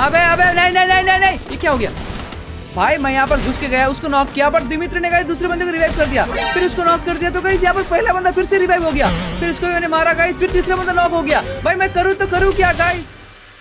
अबे अबे, नहीं नहीं नहीं नहीं नहीं। ये क्या हो गया? भाई, मैं यहाँ पर घुस के गया, उसको नॉक किया, पर दिमित्र ने गाइस दूसरे बंदे को रिवाइव कर दिया। फिर उसको नॉक कर दिया तो गाइस यहाँ पर पहला बंदा फिर से रिवाइव हो गया। फिर उसको मैंने मारा गाइस फिर तीसरा बंदा नॉक हो गया। भाई, मैं करूँ तो करूँ क्या guys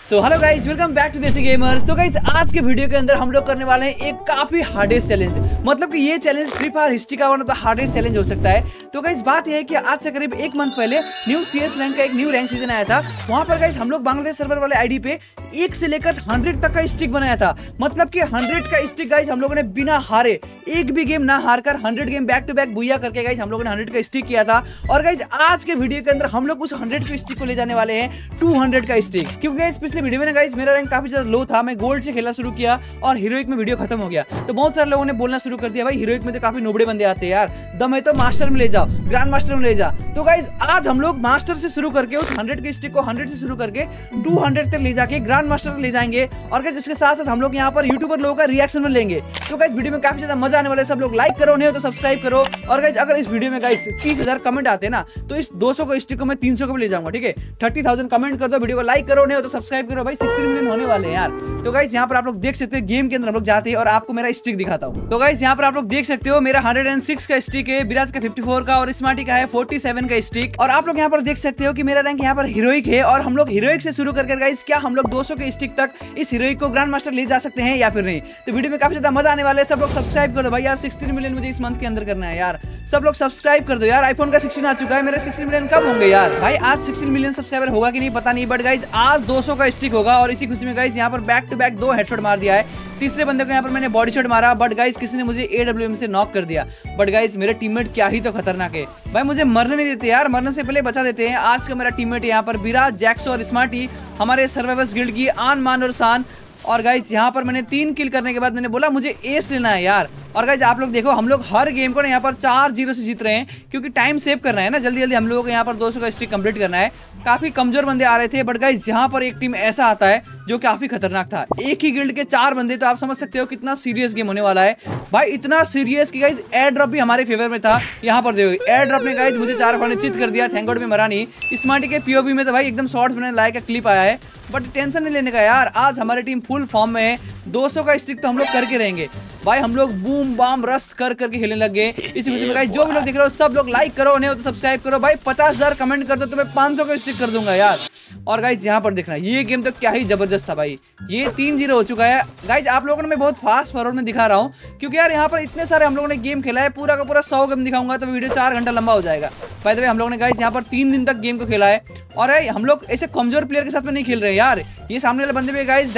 so hello guys welcome back to Desi gamers तो गाइज़ आज के वीडियो के अंदर हम लोग करने वाले हैं एक काफ़ी हार्डेस्ट चैलेंज मतलब कि ये चैलेंज फ्री फायर हिस्ट्री का one of the hardest challenge हो सकता है। तो गाइज़ बात यह है कि आज से करीब एक मंथ पहले न्यू सी एस रैंक का एक न्यू रैंक सीज़न आया था। वहाँ पर गाइज़ हम लोग बांग्लादेश सर्वर वाले आईडी पे एक से लेकर हंड्रेड तक का स्टिक बनाया था। मतलब की हंड्रेड का स्टिक गाइज़ हम लोगों ने बिना हारे, एक भी गेम ना हार कर hundred game back to back booyah करके गाइज़ हम लोगों ने हंड्रेड का स्टिक किया था। और गाइज़ आज के वीडियो के अंदर हम लोग उस हंड्रेड के स्टिक को ले जाने वाले हैं टू का स्टिक क्योंकि पिछले वीडियो में गाइज़ मेरा रैंक काफ़ी ज़्यादा लो था। मैं गोल्ड से खेलना शुरू किया और हीरोइक में वीडियो खत्म हो गया। तो बहुत सारे लोगों ने बोलना शुरू कर दिया, भाई हीरोइक में तो काफ़ी नोबड़े बंदे आते हैं यार। दम है तो मास्टर में ले जाओ ग्रैंड मास्टर में ले जा। तो गाइज़ आज हम लोग मास्टर से शुरू करके, उस हंड्रेड के स्टिक को हंड्रेड से शुरू करके टू हंड्रेड तक ले जाके ग्रैंड मास्टर ले जाएँगे। और गाइज़ उसके साथ साथ हम लोग यहाँ पर यूट्यूबर लोगों का रिएक्शन में लेंगे। तो गाइज़ वीडियो में काफ़ी ज़्यादा मज़ा आने वाला सब लोग लाइक करो, नहीं हो तो सब्सक्राइब करो। और गाइज़ अगर इस वीडियो में गाइज़ तीस हज़ार कमेंट आते ना तो इस दो सौ को स्टिक को मैं तीन सौ को ले जाऊँगा, ठीक है? थर्टी थाउज़ेंड कमेंट कर दो वीडियो को लाइक करो, नहीं हो तो सब्सक्राइब करो भाई सिक्सटीन मिलियन होने वाले यार। तो गाइज़ यहाँ पर आप लोग देख सकते हो गेम के अंदर हम लोग जाते हैं और आपको मेरा स्टिक दिखाता हूँ। तो गाइज़ यहाँ पर आप लोग देख सकते हो, मेरा 106 का स्टिक है बिराज का 54 का और स्मार्टी का है 47 का स्टिक और आप लोग यहाँ पर देख सकते हो कि मेरा रैंक यहाँ पर हीरोइक है और हम लोग हीरोइक से शुरू करके गाइज़ क्या हम लोग 200 के स्टिक तक इस हीरोइक को ग्रांड मास्टर ले जा सकते हैं या फिर नहीं? तो वीडियो में काफ़ी ज़्यादा मज़ा आने वाले सब लोग सब्सक्राइब कर दो। भाई यार सिक्सटीन मिलियन मुझे इस मंथ के अंदर करना है यार। सब लोग सब्सक्राइब कर दो यार आईफोन का 16 आ चुका है, मेरे 16 मिलियन कब होंगे यार? भाई, आज 16 मिलियन सब्सक्राइबर होगा कि नहीं पता नहीं बट गाइज़ आज 200 का स्टिक होगा और इसी खुशी में गाइज़ यहाँ पर बैक टू बैक दो हेडशॉट मार दिया है। तीसरे बंदे को यहाँ पर मैंने बॉडी शॉट मारा बट गाइज़ किसी ने मुझे ए से नॉक कर दिया। बट गाइज़ मेरे टीममेट क्या ही तो खतरनाक है। भाई, मुझे मरने नहीं देते यार, मरने से पहले बचा देते हैं। आज का मेरा टीममेट यहाँ पर विराज जैक्सो और स्मार्टी, हमारे सर्वाइवर्स गिल्ड की आन मान और शान। और गाइज़ यहाँ पर मैंने तीन किल करने के बाद मैंने बोला, मुझे एस लेना है यार। और गाइज़ आप लोग देखो, हम लोग हर गेम को ना यहाँ पर चार ज़ीरो से जीत रहे हैं, क्योंकि टाइम सेव करना है ना। जल्दी जल्दी हम लोगों को यहाँ पर 200 का स्ट्रिक कंप्लीट करना है। काफ़ी कमज़ोर बंदे आ रहे थे बट गाइज़ यहाँ पर एक टीम ऐसा आता है, जो काफ़ी खतरनाक था। एक ही गिल्ड के चार बंदे तो आप समझ सकते हो कितना सीरियस गेम होने वाला है। भाई, इतना सीरियस की गाइज़ एयर ड्रॉप भी हमारे फेवर में था, यहाँ पर देखो एयर ड्रॉप ने गाइज़ मुझे चार फाने चित कर दिया थैंक में मरा नहीं। स्मार्टी के पीओबी में तो भाई, एकदम शॉर्ट्स बनाने लायक क्लिप आया है। बट टेंशन नहीं लेने का यार, आज हमारी टीम फुल फॉर्म में है। 200 का स्ट्रिक तो हम लोग करके रहेंगे। भाई, हम लोग बूम बाम रस कर करके खेलने लग गए। इसी खुशी में जो भी लोग देख रहे हो, सब लोग लाइक करो नहीं हो तो सब्सक्राइब करो। भाई, पचास हज़ार कमेंट कर दो तो मैं पाँच का स्टिक कर दूँगा यार। और गाइज़ यहाँ पर देखना, ये गेम तो क्या ही ज़बरदस्त था भाई। ये तीन ज़ीरो हो चुका है। गाइज़ आप लोगों ने मैं बहुत फास्ट फॉरवर्ड में दिखा रहा हूँ, क्योंकि यार यहाँ पर इतने सारे हम लोगों ने गेम खेला है, पूरा का पूरा सौ गेम दिखाऊँगा तो वीडियो चार घंटा लंबा हो जाएगा। भाई तो हम लोगों ने गाइज़ यहाँ पर तीन दिन तक गेम को खेला है। और हम लोग ऐसे कमज़ोर प्लेयर के साथ में नहीं खेल रहे यार। ये सामने वाले बंदे पे गाइज़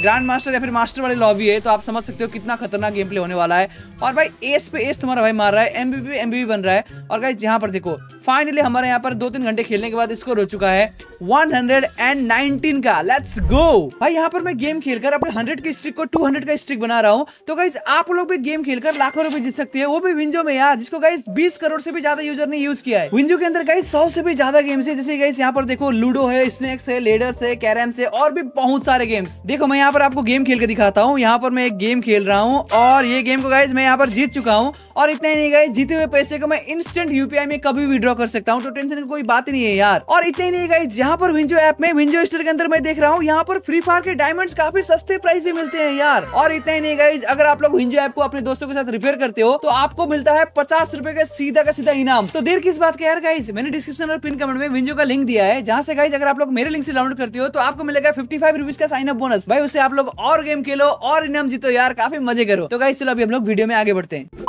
ग्रैंड मास्टर या फिर मास्टर वाली लॉबी है तो आप समझ सकते हो कितना खतरनाक गेम प्ले होने वाला है। और भाई एस पे एस तुम्हारा भाई मार रहा है एमबीपी एमबीपी बन रहा है। और भाई यहाँ पर देखो फाइनली हमारे यहाँ पर दो तीन घंटे खेलने के बाद स्कोर हो चुका है। 119 का। लेट्स गो भाई, यहाँ पर मैं गेम खेलकर अपने 100 के स्ट्रिक को 200 का स्ट्रिक बना रहा हूँ। तो गाइज़ आप लोग भी गेम खेलकर लाखों रुपए जीत सकते हैं। वो भी विंजो में यार, जिसको गाइज़ 20 करोड़ से भी ज़्यादा यूज़र ने यूज़ किया है। विंजो के अंदर गाइज़ 100 से भी ज़्यादा गेम्स है। जैसे गाइज़ यहाँ पर देखो लूडो है स्नेक्स है लेडर्स है कैरम है, और भी बहुत सारे गेम्स देखो, मैं यहाँ पर आपको गेम खेल के दिखाता हूँ। यहाँ पर मैं एक गेम खेल रहा हूँ, और ये गेम को गाइज़ मैं यहाँ पर जीत चुका हूँ। और इतना ही नहीं गाइज़ जीते हुए पैसे को मैं इंस्टेंट यूपीआई में कभी विड्रॉ कर सकता हूँ। तो टेंशन की कोई बात नहीं है यार। और इतना ही नहीं गाइज़ यहाँ पर विंजो ऐप में विंजो स्टोर के अंदर मैं देख रहा हूँ, यहाँ पर फ्री फायर के डायमंड्स काफ़ी सस्ते प्राइस में मिलते हैं यार। और इतना ही नहीं गाइज़ अगर आप लोग विंजो ऐप को अपने दोस्तों के साथ रिपेयर करते हो तो आपको मिलता है पचास रुपए का सीधा का सीधा इनाम। तो देर किस बात का यार गाइज़ मैंने डिस्क्रिप्शन और पिन कमेंट में विंजो का लिंक दिया है, जहाँ से गाइज़ अगर आप लोग मेरे लिंक से डाउनलोड करते हो तो आपको मिलेगा फिफ्टी फाइव रुपीज़ का साइन अप बोनस भाई, उससे आप लोग और गेम खेलो, और इनाम जीतो यार, काफ़ी मज़े करो। तो गाइज़ चलो अभी हम लोग वीडियो में आगे बढ़ते हैं।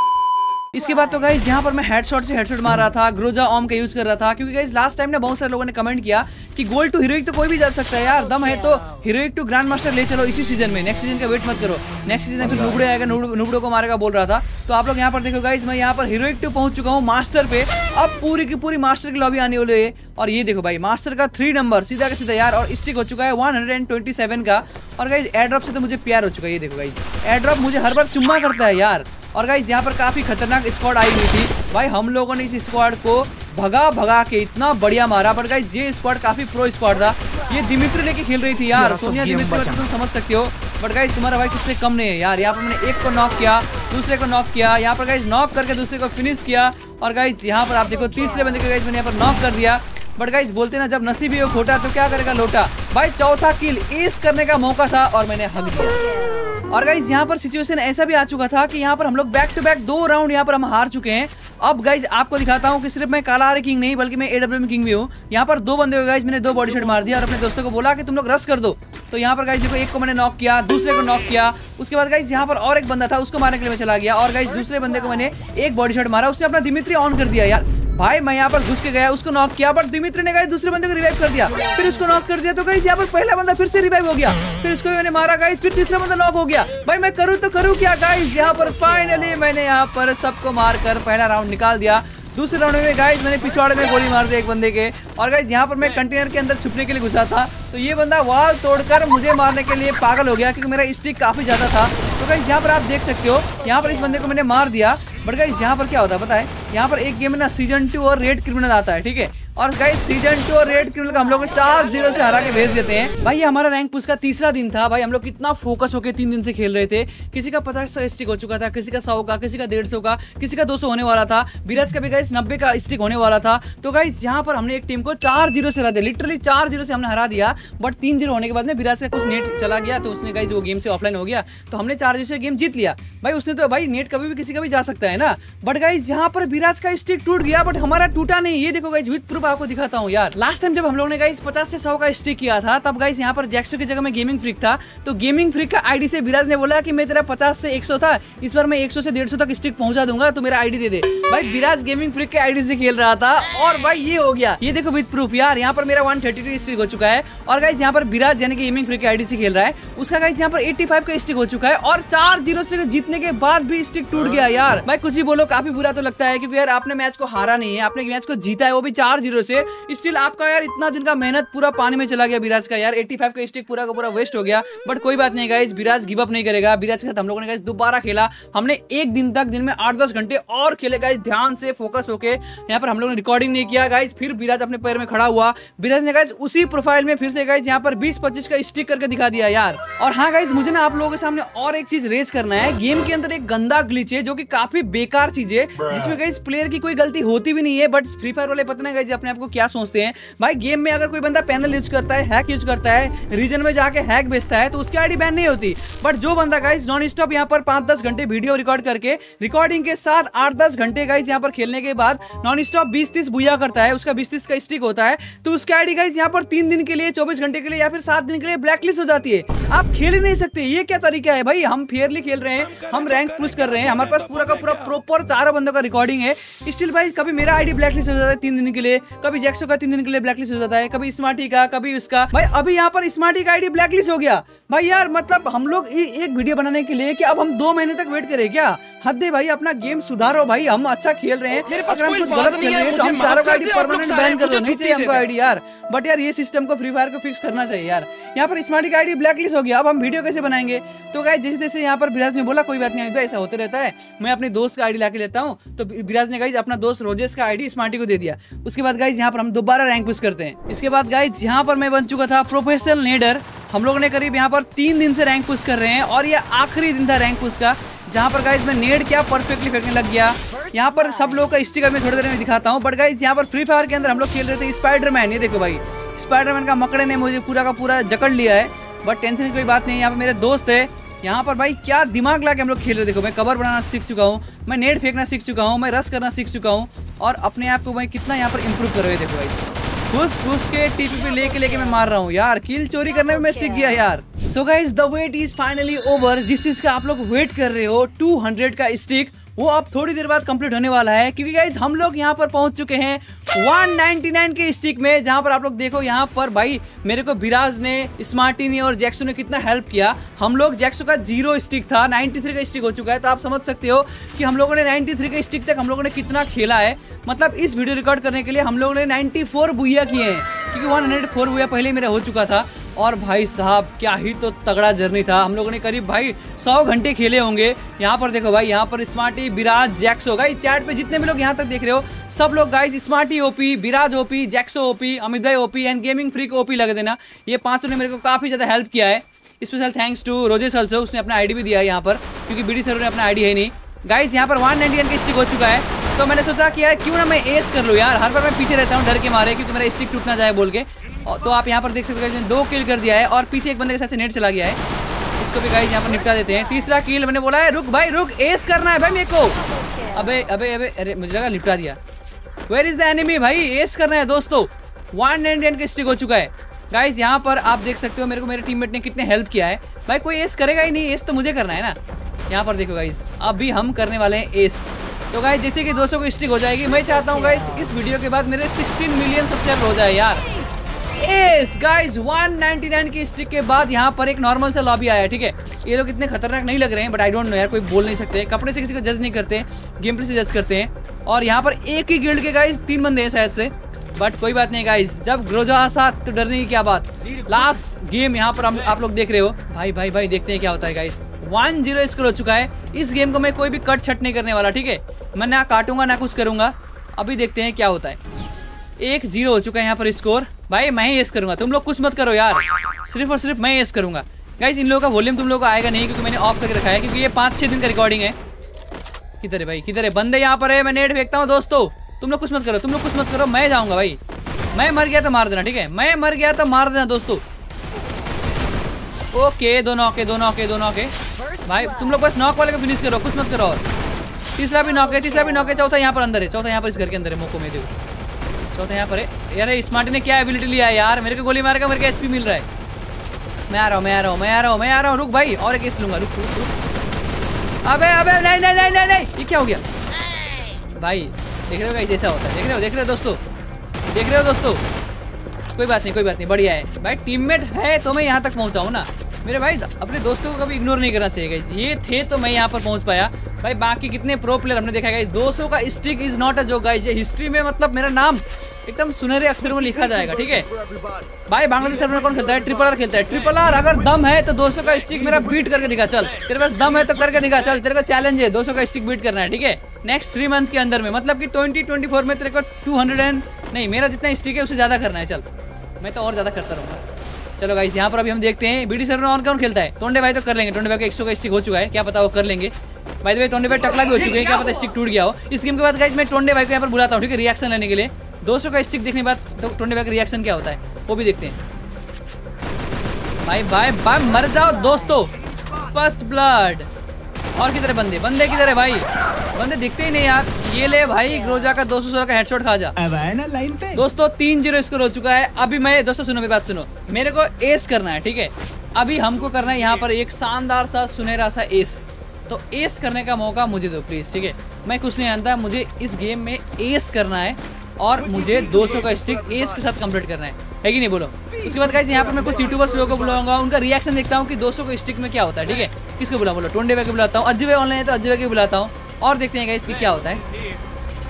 इसके बाद तो गाइज़ यहाँ पर मैं हेडशॉट से हेडशॉट मार रहा था, ग्रोजा ओम का यूज़ कर रहा था, क्योंकि गाइज़ लास्ट टाइम ना बहुत सारे लोगों ने कमेंट किया कि गोल्ड टू हीरोइक तो कोई भी जा सकता है यार, दम है तो हीरोइक टू ग्रैंड मास्टर ले चलो इसी सीज़न में नेक्स्ट सीज़न का वेट मत करो। नेक्स्ट सीज़न में फिर नुबड़े आएगा नुबड़ो को मारेगा बोल रहा था। तो आप लोग यहाँ पर देखो गाइज़ मैं यहाँ पर हीरोइक टू पहुँच चुका हूँ मास्टर पे। अब पूरी की पूरी मास्टर की लॉबी आने वाली है। और ये देखो भाई मास्टर का थ्री नंबर सीधा का सीधा यार, और स्टिक हो चुका है वन का। और गाइज़ एड्रॉप से तो मुझे प्यार हो चुका है, ये देखो गाइज़ एड्रॉप मुझे हर बार चुम्मा करता है यार। और गाइज़ यहाँ पर काफ़ी खतरनाक स्क्वाड आई हुई थी। भाई हम लोगों ने इस स्क्वाड को भगा भगा के इतना बढ़िया मारा पर गाइज़ ये स्क्वाड काफ़ी प्रो स्क्वाड था। ये दिमित्री लेके खेल रही थी यार सोनिया दिमित्री तुम समझ सकते हो बट गाइज़ तुम्हारा भाई किससे कम नहीं है यार। यहाँ पर मैंने एक को नॉक किया दूसरे को नॉक किया यहाँ पर गाइज़ नॉक करके दूसरे को फिनिश किया। और गाइज़ यहाँ पर आप देखो तीसरे बंदे को गाइज़ मैंने यहाँ पर नॉक कर दिया। बट गाइज़ बोलते ना जब नसीब ही हो खोटा तो क्या करेगा लोटा? भाई चौथा किल एस करने का मौका था और मैंने हक दिया। और गाइज़ यहाँ पर सिचुएशन ऐसा भी आ चुका था कि यहाँ पर हम लोग बैक टू बैक दो राउंड यहाँ पर हम हार चुके हैं। अब गाइज़ आपको दिखाता हूँ कि सिर्फ़ मैं काला आरे किंग नहीं, बल्कि मैं एडब्ल्यू किंग भी हूँ। यहाँ पर दो बंदे हुए गाइज़ मैंने दो बॉडी शॉट मार दिया और अपने दोस्तों को बोला कि तुम लोग रस कर दो। तो यहाँ पर गाइज़ देखो, एक को मैंने नॉक किया, दूसरे को नॉक किया। उसके बाद गाइज़ यहाँ पर और एक बंदा था, उसको मारने के लिए मैं चला गया। और गाइज़ दूसरे बंदे को मैंने एक बॉडी शॉट मारा। उसने अपना दिमित्री ऑन कर दिया यार। भाई, मैं यहाँ पर घुस के गया, उसको नॉक किया बट दिमित्र ने दूसरे बंदे को रिवाइव कर दिया। फिर उसको नॉक कर दिया तो गाइस यहाँ पर पहला बंदा फिर से रिवाइव हो गया। फिर उसको मैंने मारा गाइस फिर तीसरा बंदा नॉक हो गया। भाई, मैं करूँ तो करूँ क्या गाइस यहाँ पर फाइनली मैंने यहाँ पर सबको मार कर पहला राउंड निकाल दिया। दूसरे राउंड में गाइज़ मैंने पिछवाड़े में गोली मार दी एक बंदे के। और गाइज़ यहाँ पर मैं कंटेनर के अंदर छुपने के लिए घुसा था। तो ये बंदा वाल तोड़कर मुझे मारने के लिए पागल हो गया क्योंकि मेरा स्टिक काफ़ी ज़्यादा था। तो गाइज़ यहाँ पर आप देख सकते हो यहाँ पर इस बंदे को मैंने मार दिया। बट गाइज़ यहाँ पर क्या होता है बताए है? यहाँ पर एक गेम में ना सीज़न टू और रेड क्रिमिनल आता है ठीक है? और गाइस सीज़न टू और रेड क्रिमिनल का हम लोग चार ज़ीरो से हरा के भेज देते हैं। भाई हमारा रैंक पुश का तीसरा दिन था। भाई, हम लोग कितना फोकस होकर तीन दिन से खेल रहे थे। किसी का पचास का स्टिक हो चुका था, किसी का सौ का, किसी का डेढ़ सौ का, किसी का दो सौ होने वाला था। बीराज का भी गाइस नब्बे का स्टिक होने वाला था। तो गाइस यहाँ पर हमने एक टीम को चार ज़ीरो से हरा दिया। लिटरली चार ज़ीरो से हमने हरा दिया। बट तीन ज़ीरो होने के बाद में विराज का कुछ नेट चला गया। तो उसने गाइस वो गेम से ऑफलाइन हो गया। तो हमने चार ज़ीरो से गेम जीत लिया। भाई, उसने तो भाई नेट कभी भी किसी का भी जा सकता है ना। बट गाइज़ यहाँ पर बिराज का स्टिक टूट गया। बट हमारा टूटा नहीं। ये देखो गाइज़ विद प्रूफ आपको दिखाता हूँ, यार। लास्ट टाइम जब हम लोग ने गाइज़ पचास से सौ का स्टिक किया था, तब गाइज़ यहाँ पर जैक्सो की जगह में गेमिंग फ्रिक था। तो गेमिंग फ्रिक का आईडी से विराज ने बोला कि मैं तेरा पचास से एक सौ था, इस बार मैं एक सौ से डेढ़ तक स्टिक पहुँचा दूँगा तो मेरा आईडी दे दे। भाई, विराज गेमिंग फ्रिक के आईडी से खेल रहा था, और भाई ये हो गया। ये देखो विद प्रूफ यार, यहाँ पर मेरा वन थर्टी स्टिक हो चुका है, और गाइज़ यहाँ पर विराज यानी कि गेमिंग फ्रिक के आईडी से खेल रहा है। उसका गाइज़ यहाँ पर एट्टी का स्टिक हो चुका है, और चार ज़ीरो से जीतने के बाद भी स्टिक टूट गया, यार। भाई, कुछ ही बोलो, काफ़ी बुरा तो लगता है, क्योंकि यार आपने मैच को हारा नहीं है, आपने मैच को जीता है, वो भी चार ज़ीरो से। स्टिल आपका यार इतना दिन का मेहनत पूरा पानी में चला गया विराज का यार। 85 का स्टिक पूरा का पूरा वेस्ट हो गया। बट कोई बात नहीं गाइज़ विराज गिव अप नहीं करेगा। विराज के साथ हम लोगों ने गाइज़ दोबारा खेला। हमने एक दिन तक दिन में आठ दस घंटे और खेले गाइज़ ध्यान से फोकस होके। यहाँ पर हम लोग ने रिकॉर्डिंग नहीं किया गाइज़ फिर विराज अपने पैर में खड़ा हुआ। विराज ने गाइज़ उसी प्रोफ़ाइल में फिर से गाइज़ यहाँ पर बीस पच्चीस का स्टिक करके दिखा दिया यार। और हाँ गाइज़ मुझे ना आप लोगों के सामने और एक चीज़ रेस करना है। गेम के अंदर एक गंदा ग्लिच है जो कि काफ़ी बेकार चीज़ है, जिसमें गई प्लेयर की कोई गलती होती भी नहीं है बट फ्री फायर वाले पता नहीं अपने आप को क्या सोचते हैं? भाई गेम में अगर कोई बंदा पैनल यूज़ करता है हैक यूज़ करता है रीजन में जाके हैक बेचता है तो उसकी आईडी बैन नहीं होती। बट जो बंदा गाइज़ नॉन स्टॉप यहाँ पर पाँच दस घंटे वीडियो रिकॉर्ड करके रिकॉर्डिंग के साथ आठ दस घंटे गाइज़ यहाँ पर खेलने के बाद नॉन स्टॉप बीस तीस बुया करता है, उसका बीस तीस का स्टिक होता है तो उसकी आईडी गाइज़ यहाँ पर तीन दिन के लिए, चौबीस घंटे के लिए या फिर सात दिन के लिए ब्लैकलिस्ट हो जाती है। आप खेल ही नहीं सकते, ये क्या तरीका है? भाई, हम फेयरली खेल रहे हैं, हम रैंक पुश कर रहे हैं, हमारे पास पूरा का पूरा प्रॉपर चारों बंदों का रिकॉर्डिंग है। स्टिल भाई, कभी मेरा आईडी ब्लैकलिस्ट हो जाता है तीन दिन के लिए कभी जैक्सो का तीन दिन के लिए ब्लैकलिस्ट हो जाता है कभी स्मार्टी का कभी उसका। भाई अभी यहाँ पर स्मार्टी का आईडी ब्लैकलिस्ट हो गया। भाई यार मतलब हम लोग एक वीडियो बनाने के लिए कि अब हम दो महीने तक वेट करें क्या? हद भाई अपना गेम सुधारो भाई हम अच्छा खेल रहे हैं। अगर हम कुछ गलत खेल रहे हैं तो हम चारों का आईडी परमानेंट बैन कर दो नहीं चाहिए हमको आईडी यार। बट यार ये सिस्टम को फ्री फायर को फिक्स करना चाहिए यार। यहाँ पर स्मार्टी का आईडी ब्लैकलिस्ट हो गया अब हम वीडियो कैसे बनाएँगे? तो गाइस जैसे जैसे यहाँ पर बिराज ने बोला कोई बात नहीं ऐसा होते रहता है। मैं अपने दोस्त का आईडी लाके लेता हूँ। तो बिराज ने गाइज़ अपना दोस्त रोजेस का आईडी स्मार्टी को दे दिया। उसके बाद गाइज़ यहाँ पर हम दोबारा रैंक पुश करते हैं। इसके बाद गाइज़ यहाँ पर मैं बन चुका था प्रोफेशनल लीडर हम लोग ने करीब यहाँ पर तीन दिन से रैंक पुश कर रहे हैं और ये आखिरी दिन था रैंक पुश का, जहाँ पर गाइज़ मैं नेड क्या परफेक्टली फेंकने लग गया। यहाँ पर सब लोग का स्टिकर में थोड़ी देर में दिखाता हूँ बट गाइज़ यहाँ पर फ्री फायर के अंदर हम लोग खेल रहे थे स्पाइडरमैन ये देखो भाई स्पाइडरमैन का मकड़े ने मुझे पूरा का पूरा जकड़ लिया है बट टेंशन की कोई बात नहीं यहाँ पर मेरे दोस्त है यहाँ पर भाई क्या दिमाग ला के हम लोग खेल रहे देखो, मैं कवर बनाना सीख चुका हूँ, मैं नेट फेंकना सीख चुका हूँ, मैं रस करना सीख चुका हूँ और अपने आप को भाई कितना यहाँ पर इम्प्रूव कर रहे देखो भाई। घुस घुस के टीपी पे लेके लेके मैं मार रहा हूँ। यार किल चोरी करने में मैं सीख गया यार। So guys the wait is finally over जिस चीज़ का आप लोग वेट कर रहे हो 200 का स्टिक वो अब थोड़ी देर बाद कंप्लीट होने वाला है, क्योंकि गाइज़ हम लोग यहाँ पर पहुँच चुके हैं 199 के स्टिक में, जहाँ पर आप लोग देखो यहाँ पर भाई, मेरे को बिराज ने, स्मार्टी ने और जैक्सो ने कितना हेल्प किया। हम लोग, जैक्सो का ज़ीरो स्टिक था 93 का स्टिक हो चुका है तो आप समझ सकते हो कि हम लोगों ने 93 के स्टिक तक हम लोगों ने कितना खेला है। मतलब इस वीडियो रिकॉर्ड करने के लिए हम लोगों ने 94 बुया किए हैं। क्योंकि 104 बुया पहले मेरा हो चुका था। और भाई साहब, क्या ही तो तगड़ा जर्नी था। हम लोगों ने करीब भाई सौ घंटे खेले होंगे। यहाँ पर देखो भाई, यहाँ पर स्मार्टी बिराज जैक्स होगा इस चैट पे जितने भी लोग यहाँ तक देख रहे हो, सब लोग guys Smarty OP Biraj OP Jaxo OP Amit भाई ओपी एंड गेमिंग फ्री को ओपी लगा देना। ये पाँचों ने मेरे को काफ़ी ज़्यादा हेल्प किया है। Special thanks to roses also उसने अपना आईडी भी दिया है यहाँ पर, क्योंकि बी डी सर ने अपना आईडी है नहीं। गाइज़ यहाँ पर वन नाइनटी का स्टिक हो चुका है। तो मैंने सोचा कि यार क्यों ना मैं एस कर लूँ यार? हर बार मैं पीछे रहता हूँ, डर के मारे, क्योंकि मेरा स्टिक टूट ना जाए बोल के। तो आप यहाँ पर देख सकते हो दो किल कर दिया है और पीछे एक बंदे के साथ नेट चला गया है। इसको भी गाइस यहाँ पर निपटा देते हैं। तीसरा किल मैंने बोला है, रुक भाई, रुक एस करना है भाई मेरे को। अबे अबे अबे, अरे, मुझे लगा निपटा दिया। वेयर इज़ द एनिमी भाई? एस करना है दोस्तों। वन नाइन का स्टिक हो चुका है। गाइज़ यहाँ पर आप देख सकते हो, मेरे को, मेरे टीममेट ने कितने हेल्प किया है। भाई, कोई एस करेगा ही नहीं एस तो मुझे करना है ना। यहाँ पर देखो गाइज़ अभी हम करने वाले हैं एस तो गाइज़ जैसे कि दोस्तों को स्टिक हो जाएगी, मैं चाहता हूँ गाइज़ इस वीडियो के बाद मेरे 16 मिलियन सब्सक्राइबर हो जाए यार। एस गाइस 199 की स्टिक के बाद यहाँ पर एक नॉर्मल सा लॉबी आया है, ठीक है? ये लोग इतने खतरनाक नहीं लग रहे हैं बट आई डोंट नो यार, कोई बोल नहीं सकते। कपड़े से किसी को जज नहीं करते गेम प्ले से जज करते हैं। और यहाँ पर एक ही गिल्ड के गाइस तीन बंदे हैं शायद से। बट कोई बात नहीं गाइस जब ग्रोजा साथ तो डरने की क्या बात? लास्ट गेम यहाँ पर हम, आप लोग देख रहे हो। भाई भाई भाई, देखते हैं क्या होता है गाइस वन ज़ीरो स्कोर हो चुका है। इस गेम को मैं कोई भी कट छट नहीं करने वाला, ठीक है? मैं ना काटूँगा, ना कुछ करूँगा। अभी देखते हैं क्या होता है। एक ज़ीरो हो चुका है यहाँ पर स्कोर। भाई, मैं ही येस करूँगा। तुम लोग कुछ मत करो यार। सिर्फ़ और सिर्फ़ मैं येस करूँगा। गाइज़ इन लोगों का वॉल्यूम तुम लोग को आएगा नहीं, क्योंकि मैंने ऑफ़ करके रखा है, क्योंकि ये पाँच छः दिन का रिकॉर्डिंग है। किधर है भाई? किधर है? बंदे यहाँ पर है। मैं नेट फेंकता हूँ, दोस्तों। तुम लोग कुछ मत करो, तुम लोग कुछ मत करो। मैं जाऊँगा भाई। मैं मर गया तो मार देना, ठीक है? मैं मर गया तो मार देना, दोस्तों। ओके दो नौके दो नौके दो नौके भाई, तुम लोग बस नॉक वाले को फिनिश करो, कुछ मत करो और। तीसरा भी नॉक तीसरा भी नॉक चौथा यहाँ पर अंदर है, चौथा यहाँ पर इस घर के अंदर है मोको में देखो। चौथा यहाँ पर है। यार स्मार्टी ने क्या एबिलिटी लिया है यार? मेरे को गोली मारेगा मेरे को एसपी मिल रहा है। मैं आ रहा हूँ, मैं आ रहा हूँ, मैं आ रहा हूँ, मैं आ रहा हूँ, रुक भाई, और एक केस लूँगा, रुक रुक रुक। अबे अबे, नहीं नहीं नहीं नहीं नहीं, ये क्या हो गया? भाई, देख रहे हो गाइस ऐसा होता है, देख रहे हो, देख रहे हो दोस्तों, देख रहे हो दोस्तों। कोई बात नहीं, कोई बात नहीं, बढ़िया है। भाई टीममेट है तो मैं यहाँ तक पहुँचा हूँ ना। मेरे भाई, अपने दोस्तों को कभी इग्नोर नहीं करना चाहिए ये थे तो मैं यहाँ पर पहुँच पाया। भाई, बाकी कितने प्रो प्लेयर हमने देखा गाइस 200 का स्टिक इज़ नॉट अ जो गाइज़ ये हिस्ट्री में मतलब मेरा नाम एकदम सुनहरे अक्षरों में लिखा जाएगा, ठीक है? भाई, बांग्लादेश सर्वर कौन खेलता है? ट्रिपल आर खेलता है। ट्रिपल आर अगर दम है तो 200 का स्टिक मेरा बीट करके दिखा, चल। तेरे पास दम है तो करके दिखा, चल। तेरे को चैलेंज है 200 का स्टिक बीट करना है, ठीक है? नेक्स्ट थ्री मंथ के अंदर में मतलब कि ट्वेंटी ट्वेंटी फोर में तेरे को टू हंड्रेड एंड नहीं, मेरा जितना स्टिक है उससे ज़्यादा करना है, चल। मैं तो और ज़्यादा करता रहूँगा। चलो गाइस यहाँ पर अभी हम देखते हैं बीडी सर्वर ऑन कौन खेलता है? टोंडे भाई तो कर लेंगे टोंडे भाई का एक का स्टिक हो चुका है, क्या पता वो कर लेंगे। भाई भाई टोंडे भाई टकला भी हो चुके हैं, क्या पता स्टिक टूट गया हो। इस गेम के बाद गाइस मैं टोंडे भाई को यहाँ पर बुलाता हूँ, ठीक है रिएक्शन लेने के लिए। दोस्तों का स्टिक देखने के बाद तो टोंडे भाई का रिएक्शन क्या होता है, वो भी देखते हैं। भाई भाई भाई मर जाओ दोस्तों। फ़र्स्ट ब्लड और किधर है बंदे? बंदे किधर है भाई? बंदे दिखते ही नहीं यार। ये ले भाई ग्रोजा का दो सौ का हेडशॉट खा जा। अब ना लाइन पे। दोस्तों तीन ज़ीरो स्कोर हो चुका है। अभी मैं दोस्तों सुनो मेरी बात सुनो। मेरे को एस करना है ठीक है? अभी हमको करना है यहाँ पर एक शानदार सा सुनहरा सा एस तो एस करने का मौका मुझे दो प्लीज़ ठीक है? मैं कुछ नहीं जानता मुझे इस गेम में एस करना है। और मुझे 200 का स्टिक एस के साथ कंप्लीट करना है। है कि नहीं बोलो? उसके बाद गाइज़ यहाँ पर मैं कुछ यूट्यूबर्स लोगों को बुलाऊँगा, उनका रिएक्शन देखता हूँ कि 200 का स्टिक में क्या होता है, ठीक है? किसको बुला बोलो, टोंडे भाई को बुलाता हूँ। अज्जू ऑनलाइन है तो अज्जू भाई बुलाता हूँ। और देखते हैं गाइस की क्या होता है।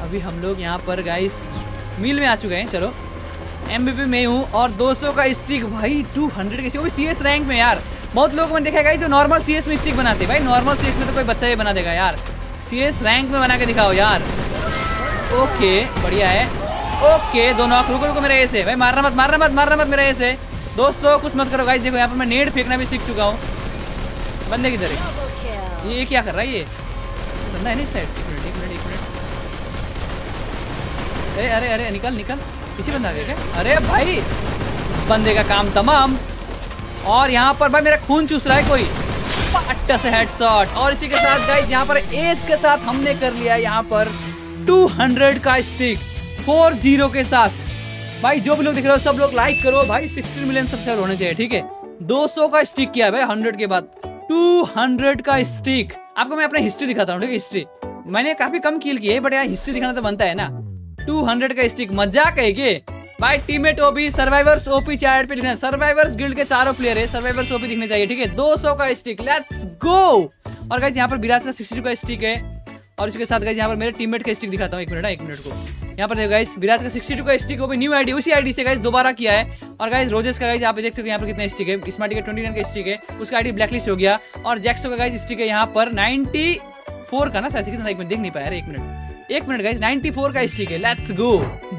अभी हम लोग यहाँ पर गाइस मिल में आ चुके हैं, चलो। एम में हूँ और 200 का स्टिक भाई 200 कैसे वो भी सी रैंक में यार। बहुत लोग मैंने देखा गाइस जो नॉर्मल सी एस में स्टिक बनाते भाई नॉर्मल सी एस में तो कोई बच्चा ही बना देगा यार। सी एस रैंक में बना के दिखाओ यार। ओके बढ़िया है। ओके, दोनों आँख रुको रुको मेरा है भाई, मारना मत मारना मत मारना मत मेरा है दोस्तों, कुछ मत करो गाइस देखो, यहाँ पर मैं नेट फेंकना भी सीख चुका हूँ। बंदे की है? ये क्या कर रहा है ये? बंदा है नहीं साइड एक मिनट एक मिनट एक मिनट। अरे अरे अरे, निकल निकल। पीछे बंदा आ गया क्या? अरे भाई, बंदे का काम तमाम। और यहाँ पर भाई, मेरा खून चूस रहा है कोई। पट्टा से हेडशॉट और इसी के साथ गाइस यहाँ पर एज के साथ हमने कर लिया यहाँ पर 200 का स्टिक 40 के साथ। भाई, जो भी लोग दिख रहे हो, सब लोग लाइक करो। भाई 16 मिलियन सब्सक्राइबर होने चाहिए, ठीक है? 200 का स्टिक किया भाई 100 के बाद। 200 का स्टिक आपको मैं अपना हिस्ट्री दिखाता हूँ, ठीक है हिस्ट्री मैंने काफ़ी कम किल किए बट यार हिस्ट्री दिखाना तो बनता है ना। 200 का स्टिक मज़ाक है के भाई teammate OP survivors OP chat पे लिखना सर्वाइवर्स गिल्ड के चारों प्लेयर है सर्वाइवर्स ओपी दिखने चाहिए, ठीक है? 200 का स्टिक लेट्स गो और गाइस यहाँ पर विराज का 60 का स्टिक है। और इसके साथ गाइस यहाँ पर मेरे टीममेट का स्टिक दिखाता हूँ, एक मिनट एक मिनट को। यहाँ पर देखो गाइस विराज का 62 का स्टिक वो भी न्यू आईडी उसी आईडी से गाइस दोबारा किया है। और गाइस रोजेस का गाइस यहाँ पे देख सकते हो यहाँ पर कितना स्टिक है। स्मार्टी का 29 का स्टिक है, उसका आईडी ब्लैकलिस्ट हो गया। और जैक्सो का गाइस स्टिक है यहाँ पर 94 का ना, शायद कितना एक मिनट देख नहीं पाया एक मिनट। एक मिनट गाइस 94 का स्टिक है लेट्स गो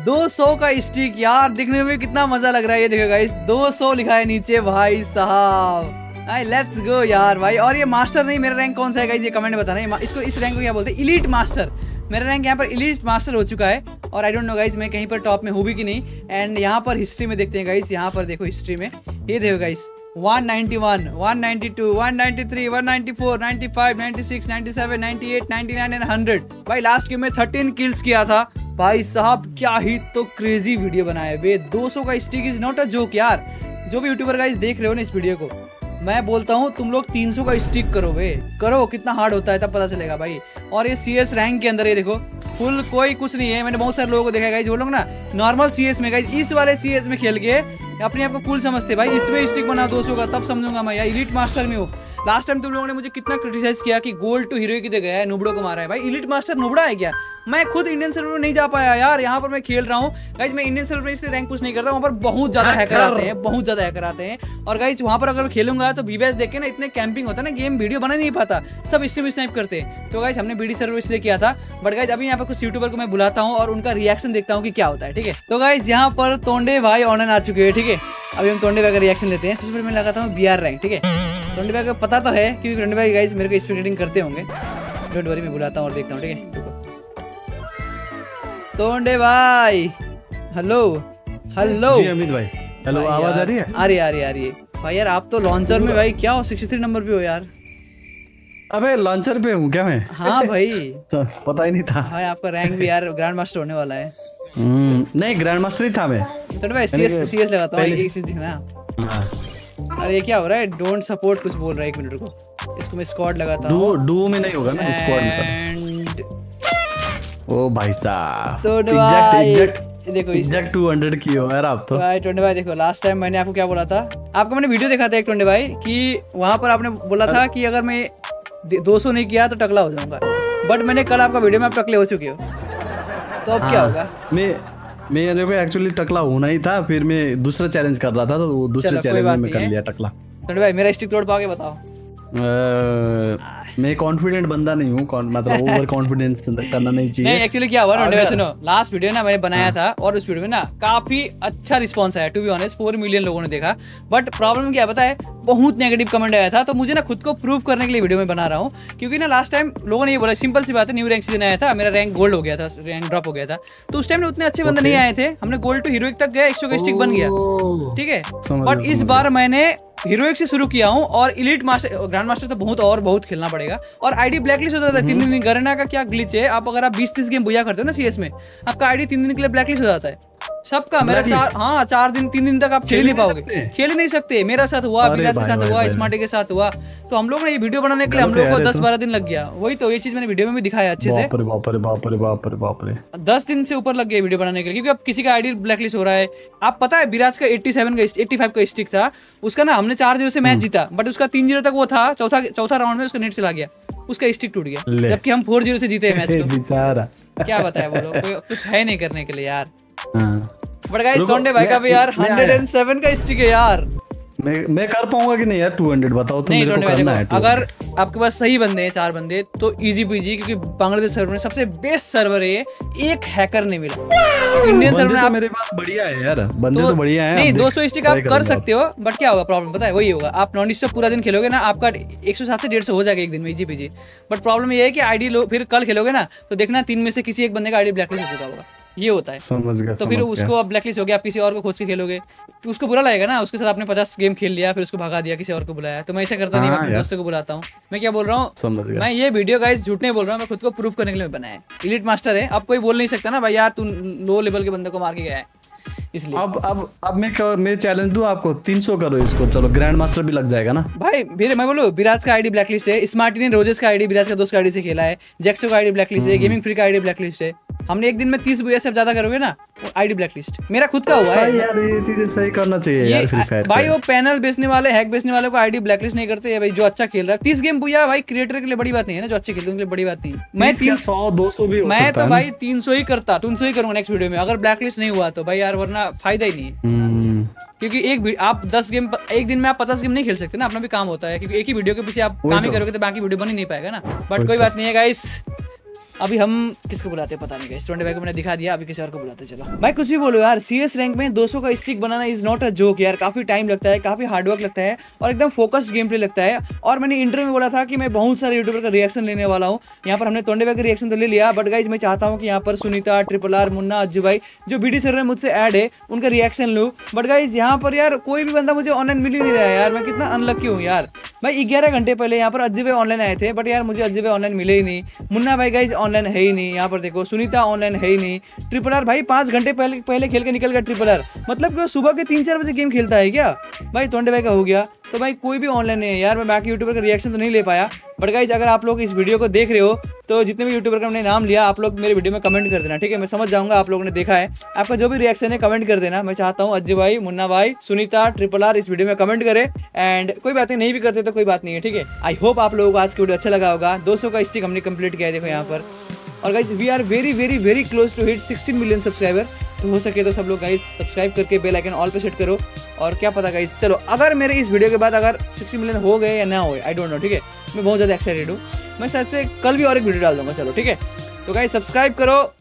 200 का स्टिक यार, दिखने में कितना मज़ा लग रहा है ये देखो गाइस 200 लिखा है नीचे, भाई साहब। आई लेट्स गो यार, भाई। और ये मास्टर नहीं, मेरा रैंक कौन सा है गाइस ये कमेंट में बताना इसको, इस रैंक को क्या बोलते हैं? इलीट मास्टर मेरा रैंक यहाँ पर इलिस्ट मास्टर हो चुका है और आई डोंट नो गाइज़ मैं कहीं पर टॉप में हूँ भी कि नहीं। एंड यहाँ पर हिस्ट्री में देखते हैं गाइज़ यहाँ पर देखो हिस्ट्री में। ये देखो गाइज़ 191, 192, 193, 194, 95, 96, 97, 98, 99 एंड 100 भाई लास्ट गेम में 13 किल्स किया था। भाई साहब क्या ही तो क्रेजी वीडियो बनाया बे 200 का streak is not a joke यार। जो भी यूट्यूबर गाइस देख रहे हो ना इस वीडियो को मैं बोलता हूँ, तुम लोग 300 का स्टिक करो बे करो, कितना हार्ड होता है, तब पता चलेगा भाई। और ये सीएस रैंक के अंदर ये देखो फुल कोई कुछ नहीं है। मैंने बहुत सारे लोगों को देखा गाइज़ वो लोग ना नॉर्मल सीएस में गाइज़ इस वाले सीएस में खेल के अपने आप को कूल समझते भाई, इसमें स्टिक बना दो सौ का, तब समझूँगा मैं। यार इलिट मास्टर में हूँ। लास्ट टाइम तुम लोगों ने मुझे कितना क्रिटिसाइज किया कि गोल्ड टू हीरो की दे गया है, नुबड़ो को मारा है। भाई इलिट मास्टर नुबड़ा है क्या? मैं खुद इंडियन सर्वर में नहीं जा पाया यार यहाँ पर मैं खेल रहा हूँ। गाइज़ मैं इंडियन सर्वर में इससे रैंक पुश नहीं करता वहाँ पर बहुत ज़्यादा हैकर आते हैं बहुत ज़्यादा हैकर आते हैं। और गाइज़ वहाँ पर अगर खेलूँगा तो बीबीएस देख के ना इतने कैंपिंग होता है ना गेम वीडियो बना नहीं पाता सब इससे स्नैप करते हैं। तो गाइज़ हमने बीडी सर्वर इसलिए किया था बट गाइज़ अभी यहाँ पर कुछ यूट्यूबर को मैं बुलाता हूँ और उनका रिएक्शन देखता हूँ कि क्या होता है ठीक है? तो गाइज़ यहाँ पर तोंडे भाई ऑनलाइन आ चुके हैं ठीक है? अभी हम तोंडे भाई का रिएक्शन लेते हैं। सबसे पहले मैं लगाता हूँ बी आर रैंक ठीक है? टोंडे भाई का पता तो है क्योंकि टोंडे भाई गाइज़ मेरे को स्पीड करते होंगे। डोंट वरी मैं बुलाता हूँ और देखता हूँ ठीक है? तोंडे भाई। हेलो हेलो जी अमित भाई। हेलो आवाज़ आ रही है? आ रही आ रही आ रही है। भाई यार आप तो लॉन्चर में भाई क्या हो? सिक्सटी थ्री नंबर पे हो यार। अबे लॉन्चर पे हूँ क्या मैं? हाँ भाई। तो पता ही नहीं था। भाई आपका रैंक भी यार ग्रैंड मास्टर होने वाला है। हम्म, नहीं ग्रैंड मास्टर ही था मैं। तो भाई सीएस सीएस लगाता हूँ एक चीज़ दिखना। अरे ये क्या हो रहा है? डोंट सपोर्ट कुछ बोल रहा है एक मिनट को इसको मैं स्क्वाड लगाता हूँ। डू डू में नहीं होगा ना स्क्वाड में। ओ भाई साहब। तो एग्जैक्ट देखो एग्जैक्ट 200 की हो यार आप तो। भाई टोंडे भाई देखो लास्ट टाइम मैंने आपको क्या बोला था? आपको मैंने वीडियो देखा था एक टोंडे भाई कि वहाँ पर आपने बोला था कि अगर मैं 200 नहीं किया तो टकला हो जाऊँगा। बट मैंने कल आपका वीडियो में आप टकले हो चुके हो। तो अब क्या हाँ, होगा? मैं मेरे को एक्चुअली टकला होना ही था फिर मैं दूसरा चैलेंज कर रहा था तो दूसरे चैलेंज में कर लिया टकला। टोंडे भाई मेरा स्टिक तोड़ पाओगे बताओ। मैं कॉन्फिडेंट बंदा नहीं हूँ मतलब ओवर कॉन्फिडेंस करना नहीं चाहिए। नहीं एक्चुअली क्या हुआ ना सुनो लास्ट वीडियो ना मैंने बनाया। था और उस वीडियो में ना काफ़ी अच्छा रिस्पॉन्स आया to be honest four million लोगों ने देखा। बट प्रॉब्लम क्या पता है बहुत नेगेटिव कमेंट आया था तो मुझे ना खुद को प्रूव करने के लिए वीडियो में बना रहा हूँ। क्योंकि ना लास्ट टाइम लोगों ने ये बोला सिंपल सी बात है न्यू रैंक सीज़न आया था मेरा रैंक गोल्ड हो गया था रैंक ड्रॉप हो गया था। तो उस टाइम में उतने अच्छे बंदे नहीं आए थे हमने गोल्ड टू हीरोइक तक गए एक सौ स्टिक बन गया। ठीक है? बट इस बार मैंने हीरोइक से शुरू किया हूँ और इलीट मास्टर ग्रैंड मास्टर तो बहुत और बहुत खेलना पड़ेगा। और आईडी ब्लैकलिस्ट हो जाता है तीन दिन गरेना का क्या ग्लिच है? आप अगर आप बीस तीस गेम बुझा करते हो ना सीएस में आपका आईडी तीन दिन के लिए ब्लैकलिस्ट हो जाता है। सबका मेरा चार हाँ चार दिन तीन दिन तक आप खेल नहीं पाओगे। खेल नहीं सकते। मेरा साथ हुआ विराज के साथ हुआ स्मार्टी के साथ हुआ। तो हम लोग ने ये वीडियो बनाने के लिए हम लोग को दस बारह दिन लग गया। वही तो ये चीज़ मैंने वीडियो में भी दिखाया अच्छे से। दस दिन से ऊपर लग गया वीडियो बनाने के लिए क्योंकि अब किसी का आईडी ब्लैकलिस्ट हो रहा है। आप पता है विराज का एट्टी सेवन का एट्टी फाइव का स्टिक था। उसका ना हमने चार ज़ीरो से मैच हम्म। जीता। बट उसका तीन ज़ीरो तक वो था चौथा चौथा राउंड में उसका नेट चला गया। उसका स्टिक टूट गया। जबकि हम फोर ज़ीरो से जीते मैच को। क्या बताया बोलो कुछ है नहीं करने के लिए यार। बट गाइस टोंडे भाई का भी यार 107 का स्टिक है यार। मैं मैं कर पाऊँगा कि नहीं यार 200 बताओ तो मेरे को करना है अगर आपके पास सही बंदे हैं चार बंदे तो इजी पीजी क्योंकि बांग्लादेश सर्वर में सबसे बेस्ट सर्वर है एक हैकर नहीं मिला। इंडियन सर्वर में तो मेरे पास बढ़िया है यार बंदे तो, तो बढ़िया हैं नहीं 200 स्टिक आप कर सकते हो बट क्या होगा प्रॉब्लम पता है वही होगा। आप नॉन स्टॉप पूरा दिन खेलोगे ना आपका 107 से 150 हो जाएगा एक दिन में इजी पीजी बट प्रॉब्लम ये है कि आईडी फिर कल खेलोगे ना तो देखना तीन में से किसी एक बंदे का आईडी ब्लैकलिस्ट हो चुका होगा। ये होता है। समझ गया तो फिर उसको अब ब्लैकलिस्ट हो गया आप किसी और को खोज के खेलोगे। तो उसको बुरा लगेगा ना उसके साथ आपने पचास गेम खेल लिया फिर उसको भगा दिया किसी और को बुलाया। तो मैं ऐसा करता नहीं मैं हाँ दोस्तों को बुलाता हूँ। मैं क्या बोल रहा हूँ? मैं ये वीडियो गाइस झूठ नहीं बोल रहा हूँ मैं खुद को प्रूफ करने के लिए बनाया इलिट मास्टर है अब कोई बोल नहीं सकता ना भाई यार तू लो लेवल के बंदे को मार के गया है इसलिए। अब अब अब मैं मैं चैलेंज दूँ आपको? 300 करो इसको चलो ग्रैंड मास्टर भी लग जाएगा ना। भाई फिर मैं बोलूँ विराज का आईडी ब्लैकलिस्ट है स्मार्टी ने रोजेस का आईडी विराज का दोस्त का आईडी से खेला है जैक्सो का आईडी ब्लैकलिस्ट है गेमिंग फ्री का आईडी ब्लैकलिस्ट है। हमने एक दिन में तीस बुआ से ज़्यादा करोगे ना आईडी ब्लैकलिस्ट मेरा खुद का हुआ है। यार ये चीज़ें सही करना चाहिए यार फ्री फायर भाई वो पैनल बेचने वाले हैक बेचने वाले को आईडी ब्लैकलिस्ट नहीं करते भाई जो अच्छा खेल रहा है। तीस गेम बुआ भाई क्रिएटर के लिए बड़ी बात नहीं है ना जो अच्छे खेलते हैं बड़ी बात नहीं मैं तीन सौ दो सौ भी मैं तो भाई तीन सौ ही करता तीन सौ ही करूँगा नेक्स्ट वीडियो में। अगर ब्लैकलिस्ट नहीं हुआ तो भाई यार वरना फ़ायदा ही नहीं है। हम्म। क्योंकि एक आप दस गेम एक दिन में आप पचास गेम नहीं खेल सकते ना अपना भी काम होता है। क्योंकि एक ही वीडियो के पीछे आप काम ही तो। करोगे तो बाकी वीडियो बन ही नहीं पाएगा ना। बट कोई तो। बात नहीं है गाइस अभी हम किसको बुलाते हैं? पता नहीं गाइस भाई को मैंने दिखा दिया, अभी किसी और को बुलाते चलो। भाई, कुछ भी बोलो यार सीएस रैंक में 200 का स्टिक बनाना इज़ नॉट अ जोक यार. काफ़ी टाइम लगता है, काफ़ी हार्डवर्क लगता है और एकदम फोकस्ड गेम प्ले लगता है। और मैंने इंटरव्यू में बोला था कि मैं बहुत सारे यूट्यूबर का रिएक्शन लेने वाला हूँ। यहाँ पर हमने तोंडे भाई का रिएक्शन तो ले लिया बट गाइज़ मैं चाहता हूँ कि यहाँ पर सुनीता ट्रिपल आर मुन्ना, अज्जू भाई, जो बी डी सर मुझसे ऐड है, उनका रिएक्शन लूँ। बट गाइज़ यहाँ पर यार कोई भी बंदा मुझे ऑनलाइन मिल ही नहीं रहा है यार। मैं कितना अनलक्की हूँ यार। भाई, ग्यारह घंटे पहले यहाँ पर अज्जू भाई ऑनलाइन आए थे बट यार मुझे अज्जू भाई ऑनलाइन मिले ही नहीं। मुन्ना भाई गाइज़ ऑनलाइन है ही नहीं, यहाँ पर देखो, सुनीता ऑनलाइन है ही नहीं। ट्रिपल आर भाई, पाँच घंटे पहले पहले खेल के निकल गया ट्रिपल आर मतलब कि सुबह के तीन चार बजे गेम खेलता है क्या? भाई, तोंडे भाई का हो गया। तो भाई कोई भी ऑनलाइन नहीं है यार, मैं बाकी यूट्यूबर का रिएक्शन तो नहीं ले पाया। बट गाइज़ अगर आप लोग इस वीडियो को देख रहे हो तो जितने भी यूट्यूबर का हमने नाम लिया, आप लोग मेरे वीडियो में कमेंट कर देना, ठीक है? मैं समझ जाऊँगा आप लोगों ने देखा है। आपका जो भी रिएक्शन है कमेंट कर देना। मैं चाहता हूँ अज्जू भाई, मुन्ना भाई, सुनीता ट्रिपल आर इस वीडियो में कमेंट करे। एंड कोई बात नहीं भी करते तो कोई बात नहीं है, ठीक है? आई होप आप लोगों को आज की वीडियो अच्छा लगा होगा। दो का स्टिक हमने कंप्लीट किया देखो यहाँ पर। और guys we are very very very close to hit 16 million subscriber तो हो सके तो सब लोग गाइज़ सब्सक्राइब करके बेल आइकन ऑल पे सेट करो। और क्या पता गाइज़ चलो, अगर मेरे इस वीडियो के बाद अगर 60 मिलियन हो गए या ना हो आई डोंट नो ठीक है? मैं बहुत ज़्यादा एक्साइटेड हूँ। मैं शायद से कल भी और एक वीडियो डाल दूँगा, चलो, ठीक है? तो गाइज़ सब्सक्राइब करो।